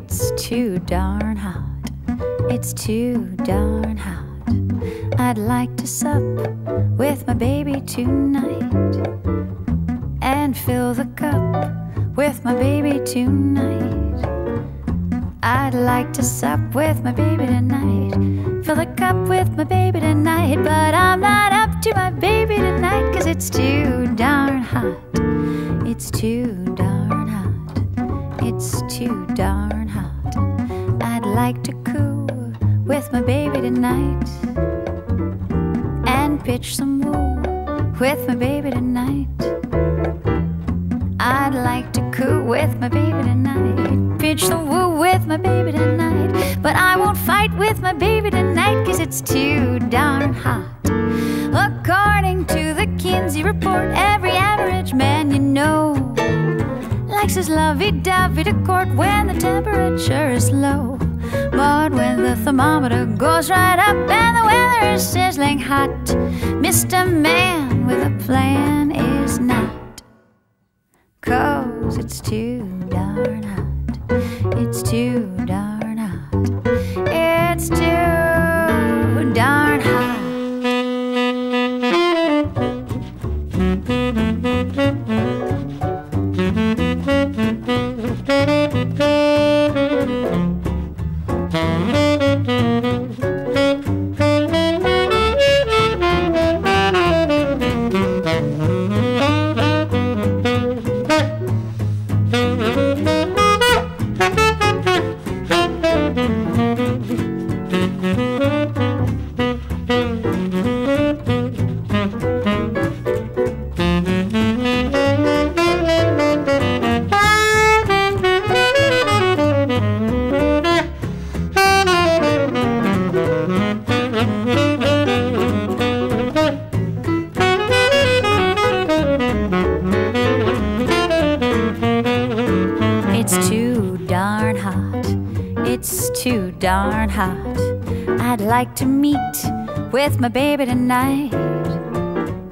too darn hot. It's too darn hot. I'd like to sup with my baby tonight and fill the cup with my baby tonight. I'd like to sup with my baby tonight, fill the cup with my baby tonight, but I'm not up to my baby tonight, cause it's too darn hot. It's too darn hot. It's too darn hot. I'd like to coo with my baby tonight and pitch some woo with my baby tonight. I'd like to coo with my baby tonight, pitch the woo with my baby tonight, but I won't fight with my baby tonight, cause it's too darn hot. According to the Kinsey report, every average man likes his lovey-dovey to court when the temperature is low. But when the thermometer goes right up and the weather is sizzling hot, Mr. Man with a plan is not. Cause it's too darn hot. I'd like to meet with my baby tonight.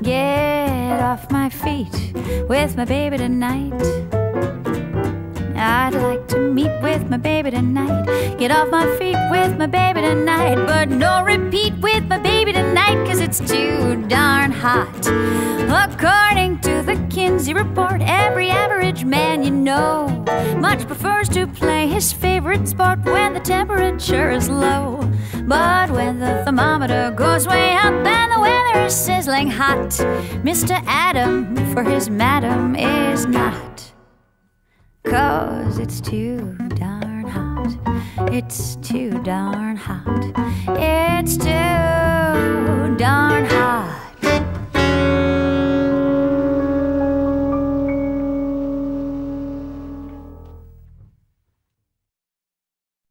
Get off my feet with my baby tonight. I'd like to meet with my baby tonight. Get off my feet with my baby tonight. But no repeat with my baby tonight, cause it's too darn hot. According to the Kinsey report, every average man you know much prefers to play his favorite sport when the temperature is low. But when the thermometer goes way up and the weather is sizzling hot, Mr. Adam for his madam is not. Cause it's too darn hot. It's too darn hot.